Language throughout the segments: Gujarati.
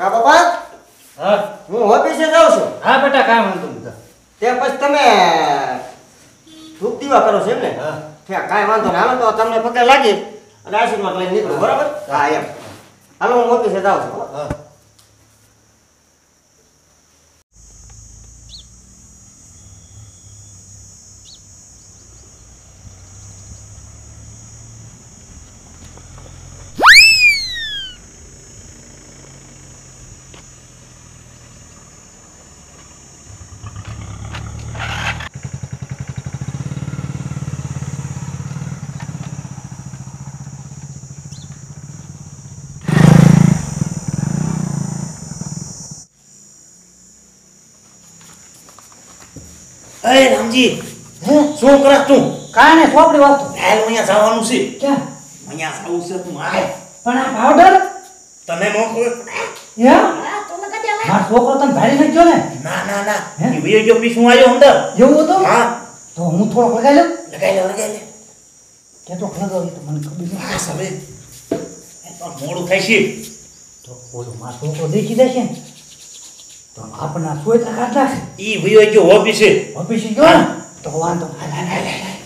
કા બાપા? હા. હું ઓફિસે જાઉં છું. હા બેટા કાંઈ વાંધો નહીં તે. પછી તમે ધૂપ દીવા કરો છો એમ ને? હા. કાંઈ વાંધો નહીં. હાલો તો તમને પગે લાગી. અને આશીર્વાદ લઈને નીકળો બરાબર? હા એમ. હાલો હું ઓફિસે જાઉં છું. હો. અરે રામજી હું? શું કરસ તું? નહીં ચોપડી તું હાલ અહીંયા જવાનું છે. ક્યાં? અહીંયા જવું છે તું આય પણ આ પાવડર તને નો ખબર હે મારો છોકરો તને ભારી ને? ના ના ના. હે? એ વિયો ગયો પીછું આવ્યો અંદર? એવું હતું? હા. તો હું થોડોક લગાઈ લઉં? લગાઈ લે લગાઈ લે. કેટલો લગાવ એ તો મને ખબર હા એ તો મોડું થાય છે. તો ઓલો મારો છોકરો દેખી જશે ને? તો આપના સોયતા કાઢ નાખશે ઈ ભયો ગયો ઓફિસે. ઓફિસે ગયો તો વાંધો હાલ હાલ હાલ હાલ.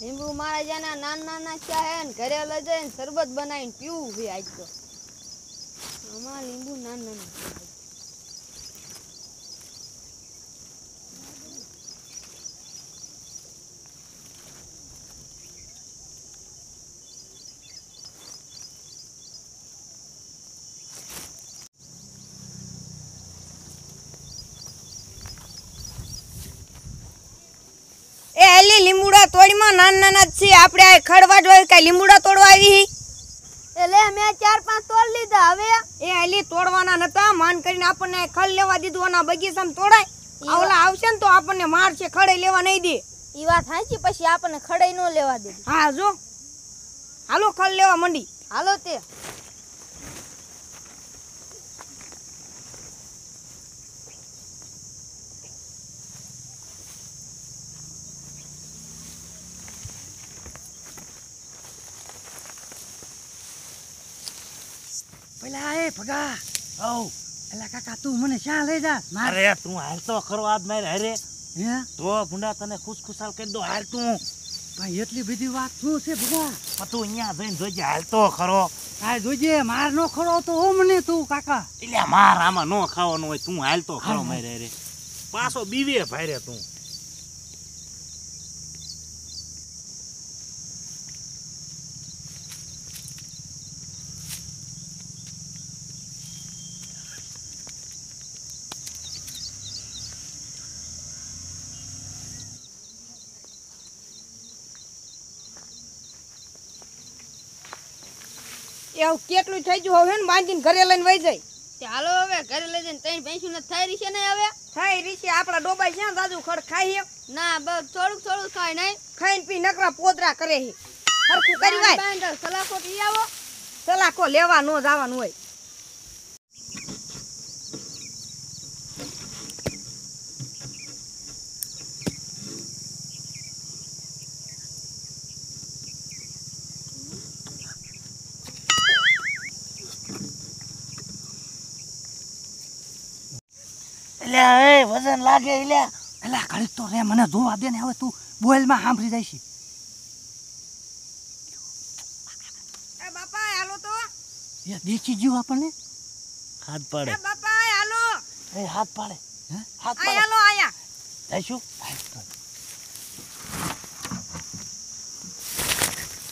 લીંબુ મારા જાના નાના નાના ચા હે ને ઘરે લઈ જઈને શરબત બનાવીને પીવું છે આજ તો. આમાં લીંબુ નાના નાના છે. એ એલી તોડીમાં નાના નાના છે આપણે આ ખડવા જોઈ કઈ લીમડા તોડવા આવી એટલે મેં ચાર પાંચ તોડ લીધા. હવે એ એલી તોડવાના નતા. માન કરીને આપણને ખડ લેવા દીધું આના બગીચામાં તોડાય. આવલા આવશે ને તો આપણને મારશે ખડે લેવા નહીં દે. ઈ વાત સાચી પછી આપણને ખડાઈ ન લેવા દે. હા જો. હાલો ખડ લેવા મંડી. હાલો તે. પેલા એ ભગા. ઓ એલા કાકા તું મને શા લઈ જા? અરે તું હાલ તો ખરો આજ મારે અરે હે? તો ભૂંડા તને ખુશખુશાલ કરી દો હાલ તું ભાઈ એટલી બધી વાત શું છે ભગા? તું અહીંયા જઈને જોજે હાલ તો ખરો. હા જોજે માર નો ખરો તો ઓ મને તું કાકા? એટલે માર આમાં નો ખાવાનો હોય તું હાલ તો ખરો મારે અરે પાછો બીવે ભાઈ રે તું. એવું કેટલું થઈ ગયું હવે ને બાંધીને ઘરે લઈને વહી જાય. ચાલો હાલો હવે ઘરે લઈ જઈને ત્રણ ભેંસું થઈ રહી છે ને હવે? થાય રીશે આપણા ડોબાઈ છે દાદુ ખડ ખાઈ ના બસ થોડુંક થોડુંક ખાય નહીં. ખાઈને પી નકરા પોદરા કરે હે હરખું કરી વાય. સલાખોટ આવો. સલાકો લેવા નો જવાનું હોય. એટલે વજન લાગે એટલે એલા ઘડીક તો રે મને જોવા દે ને હવે તું બોલમાં સાંભળી જાય છે. બાપા હાલો તો. દેખી ગયું આપણને? હાથ પાડે. બાપા હાલો. એ હાથ પાડે. હાથ પાડે. હાલો આયા. જઈશું?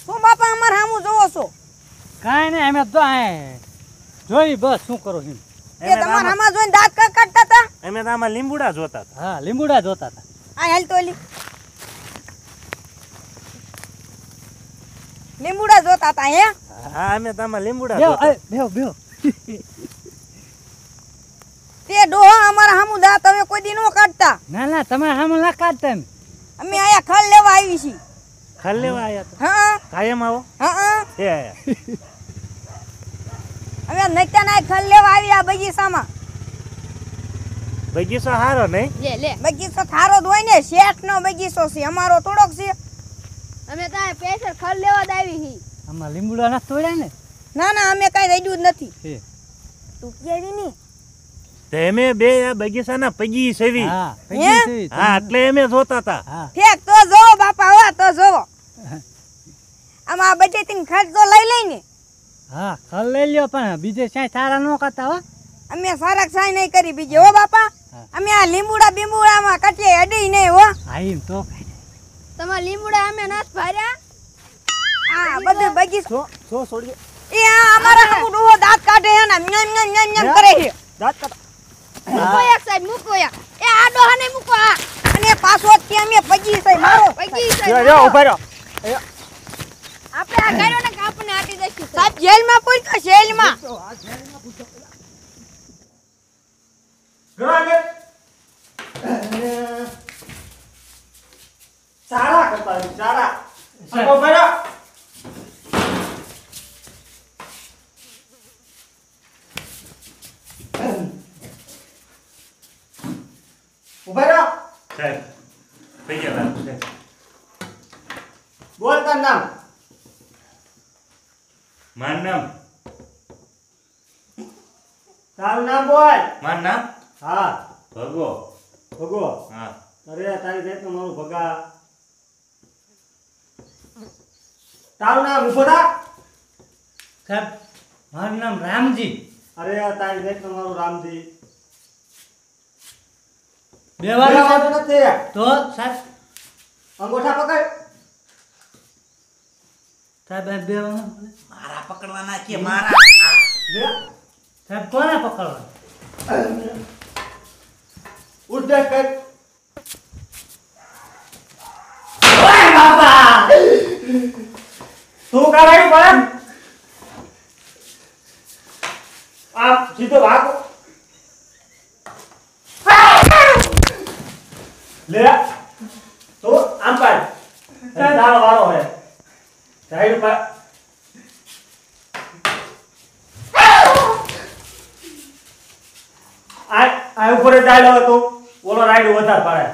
શું બાપા અમાર હામું જોવો છો? કાંઈ નહીં અમે તો આ જોઈ બસ શું કરો છો? એ તમાર હામાં જોઈને દાંત કાઢતા હતા? અમે તો આમાં લીંબુડા જોતા હતા. હા લીંબુડા જોતા હતા. આ હેલ તોલી લીંબુડા જોતા હતા હે? હા અમે તો આમાં લીંબુડા જોતા બેહો બેહો. તે ડોહો અમારા હામુ દાંત હવે કોઈ દી નો કાઢતા. ના ના તમે હામ ના કાઢતા અમે અમે આયા ખલ લેવા આવી છી ખલ લેવા આયા તો? હા. કાયમ આવો? હા એ આયા અમે નત્યા ના ખલ લેવા આવ્યા બગીચામાં. બગીચો હારો નહીં? લે લે. બગીચો થારો જ હોય ને શેઠ નો બગીચો છે અમારો થોડોક છે. અમે તાય પેસર ખલ લેવા જ આવી હી. આમાં લીંબુડા ના તોડ્યા ને? ના ના અમે કઈ રેડ્યું જ નથી. તું કેવી ની? તો અમે બે આ બગીચાના પગી સેવી. હા તમે- એટલે અમે જોતા હતા ફેક તો જોવો બાપા હો તો જોવો. આમાં બજેટિંગ ખર્ચો લઈ લઈને હા ખલ લઈ લ્યો પણ બીજે ક્યાંય સારા ન કરતા હો. અમે સારા સાઈ નહીં કરી બીજે હો બાપા. અમે આ લીંબુડા બીંબુડામાં કચે અડી નહીં હો. હા એમ તો. તમારા લીમડા અમે નાથ ભાર્યા. આ બધું બગીચ સો સો છોડજો એ આ અમારા હમુ ડોહો દાંત કાઢે છે ને ન્યમ ન્યમ ન્યમ ન્યમ કરે છે. દાંત કાઢો. મૂકો એક સાઈડ મૂકો એક. એ આ ડોહાને મૂકો આ. અને પાછો તે અમે પગી સાહેબ મારો. પગી સાહેબ જો, ઊભા રહો. આપણે આ ગાયો ને કાપને આટી દઈશું સાહેબ જેલમાં પૂછ્યો જેલમાં. આગળ. સારા કરતા હોય, સારા આખો ઊભા રહો. સાહેબ થઈ ગયા વાત બોલ તારું નામ. મારું નામ? તારું નામ બોલ. મારું નામ? હા. ભગો. ભગો. હા. અરે તારી જાતનું મારું ભગા. તારું નામ ઊભો થા સાહેબ મારું નામ રામજી. અરે તારી જાતનું મારું રામજી. બે વાર વાતો નથી. તો સાહેબ. અંગોઠા પકડ. સાહેબ બે મારા પકડવાના કે મારા. લે સાહેબ કોને પકડવા ઉઠ કર તું કાઢાયું પડે આ સીધો ભાગો લે તો આમ પાડ તારો વારો હે સાઈડ પર આ આ ઉપર જ ડાયલો હતો. ઓલો રાઈડ વધારે પાડે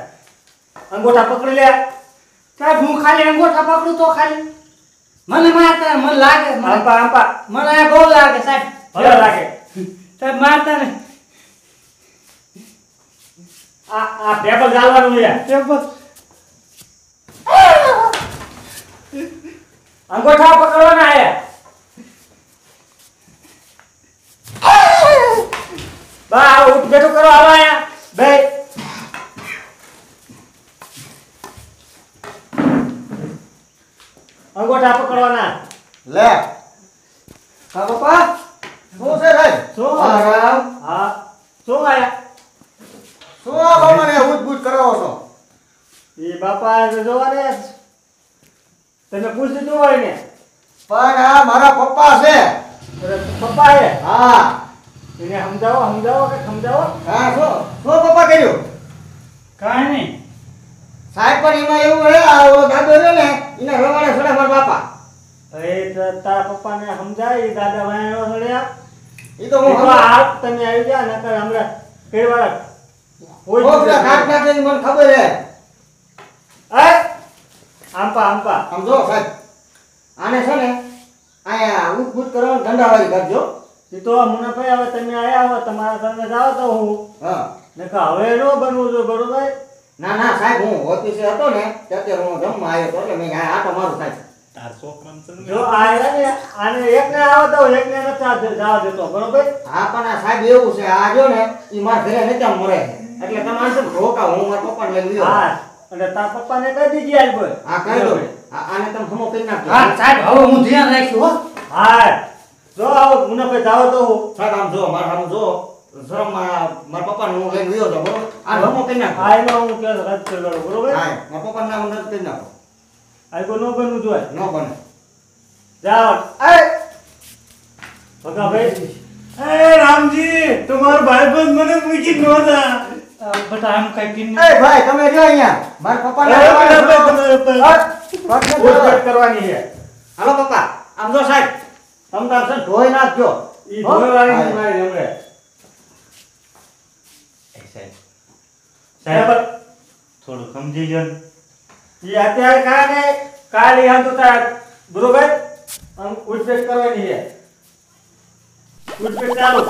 અંગોઠા પકડી લે. સાહેબ હું ખાલી અંગોઠા પકડું તો ખાલી. મને મારતા મને લાગે મને આંપા આંપા મને બહુ લાગે સાહેબ. ભલે લાગે. સાહેબ મારતા ને. આ આ પેપર ચાલવાનું છે. પેપર અંગોઠા પકડવાના હે બા ઉઠ બેઠું કરો હાલો અહીંયા બે. અંગોઠા પકડવાના. લે. હા પપ્પા? શું છે ભાઈ? શું? હા રામ હા. શું આયા? શું બાબાને ઉઠબૂઠ કરાવો છો? એ બાપા જોવા ને તમે પૂછ દીધું હોય ને? પણ આ મારા પપ્પા છે. પપ્પા હે હા. એને સમજાવો સમજાવો કે સમજાવો? હા શું? શું પપ્પા કર્યું? કાંઈ નહીં. સાહેબ પણ એમાં એવું હે આ દાદો રહ્યો ને એને રવાડે સડે મારા બાપા. એ તારા પપ્પાને સમજાય એ દાદા વાયણો સડ્યા એ તો હું આ તમે આવી ગયા નકર હમણાં કેળવાળા કોઈ ખાટ નાખે મને ખબર હે? આંપા આંપા. સમજો સાહેબ. આને છે ને અહીંયા ઉદભૂત કરવાનું ધંધાવાળી કરજો એ તો મુનાભાઈ હવે તમે આયા હો તમારા ઘરને જાઓ તો હું. હા. નકર હવે નો બનવું છે બરોબર? ના ના સાહેબ હું ઓફિસે હતો ને ત્યારે હું જમવા આવ્યો હતો એટલે મેં આ આટો મારું સાહેબ. તાર છોકરાને સમજાવ. જો ને આને એકને આવો તો એકને નથી આ જવા દેતો બરોબર? હા પણ આ સાહેબ એવું છે આ જો ને એ મારા ઘરે નથી મરે. એટલે તમારે ને રોકા હું મારા પપ્પાને લઈ ગયો. હા. અને તારા પપ્પાને કહી દીજે આજ બોલ હા કહી દો. આને તમે હમો કરી નાખજો. હા સાહેબ હવે હું ધ્યાન રાખ્યું હો. હા. જો આવો મુનાભાઈ જાવ તો હું. સાહેબ આમ જો મારા સામે જો શરમ મારા પપ્પા હું લઈને ગયો તો બરોબર. આ હમો કરી નાખો હા એમાં હું કે રદ કરી દઉં બરોબર? હા મારા પપ્પાને નામ રદ કરી નાખો. આ કોઈ નો બનવું જોઈએ. નો બને. જાવ એ! ભગા ભાઈ એ રામજી તમારો ભાઈબંધ મને મૂકી ન જા આ બટા આમ કઈ પીન એ ભાઈ તમે રહ્યો અહીંયા. મારા પગ ને કરવાની છે. હાલો પપ્પા. આમ જો સાહેબ તમ તાર છે ધોઈ નાખજો. ઈ હા. મારી હમણે. એ સાહેબ. સાહેબ થોડું સમજી જો ઈ અત્યારે કાને કાલે હાં તો તાર બરોબર? આમ ઉઠબેઠ કરવાની છે. સ્પીડ ચાલુ.